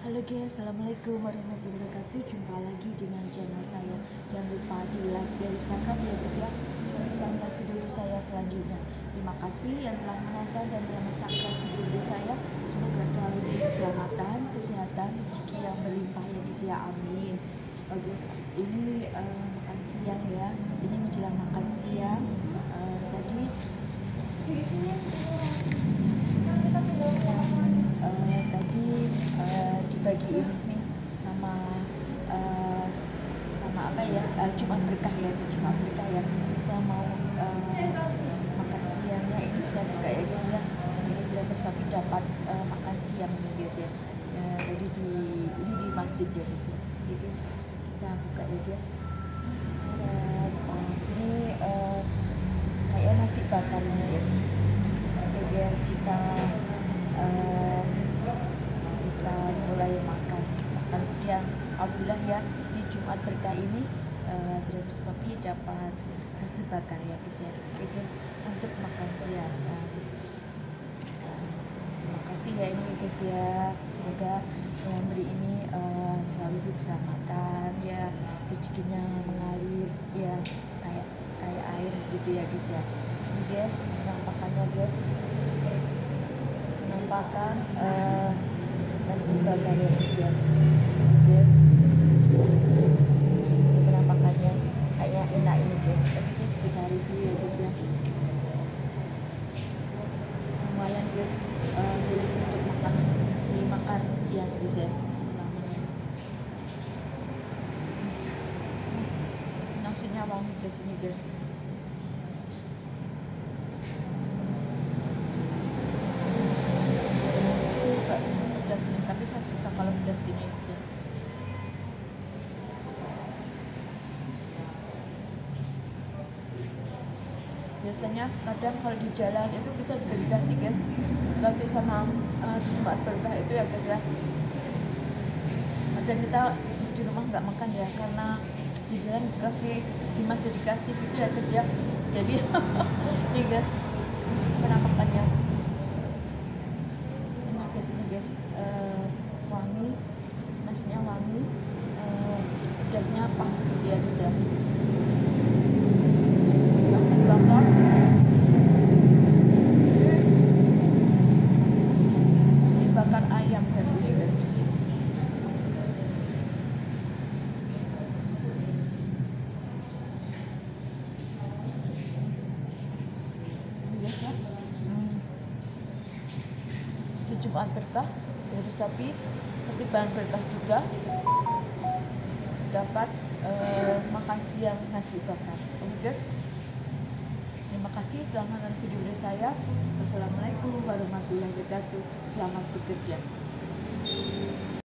Halo guys, Assalamualaikum warahmatullahi wabarakatuh. Jumpa lagi dengan channel saya. Jangan lupa di like dan subscribe ya guys ya Supaya bisa video saya selanjutnya. Terima kasih yang telah menonton dan telah subscribe video saya. Semoga selalu diberi keselamatan, kesehatan, rezeki yang berlimpah ya guys ya. Amin. Oh guys, ini uh, makan siang ya. Ini menjelang makan siang. Uh, Tadi uh, tadi uh, dibagiin nih sama uh, sama apa ya? Uh, Jumat berkah ya di Jumat berkah ya. Saya mau uh, makan siangnya ini saya buka ya guys ya. Berapa sapi dapat uh, makan siang nih guys ya uh, di ini di masjid ya guys jadi kita buka ya dan uh, ini uh, kayak nasi bakar ini guys oke guys kita uh, kita mulai makan siang Alhamdulillah ya di Jumat berkah ini uh, Driver Stopi dapat nasi bakar ya guys ya. Oke untuk makan siang. Uh, uh, terima kasih ya ini guys ya. Semoga yang ini uh, selalu bisa makan ya rezekinya mengalir ya kayak kayak air gitu ya guys ya. Ini guys penampakannya guys. Penampakan uh, nasi bakar ya guys ya guys ini penampakannya kayak enak ini guys tapi guys kita review ya guys ya lumayan guys uh, jadi untuk makan ini makan siang ya ya nasinya sih biasanya kadang kalau di jalan itu kita juga dikasih guys dikasih sama uh, di tempat berkah itu ya guys ya dan kita di rumah nggak makan ya karena di jalan dikasih di masjid dikasih gitu ya guys ya. Jadi ini guys penampakannya enak guys ini guys uh, wangi nasinya wangi uh, pedasnya pas gitu ya guys ya nasi bakar nasi bakar ayam guys ini guys Ini guys ya hmm di Jumat berkah dari sapi ketiban berkah juga. Dapat eh, makan siang nasi bakar. Guys terima kasih telah menonton video dari saya. Wassalamualaikum warahmatullahi wabarakatuh. Selamat bekerja